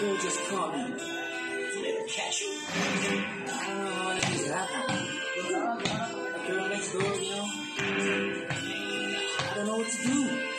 girl just caught me. Let catch you. I don't know how this happened. The girl next door, you know. I don't know what to do.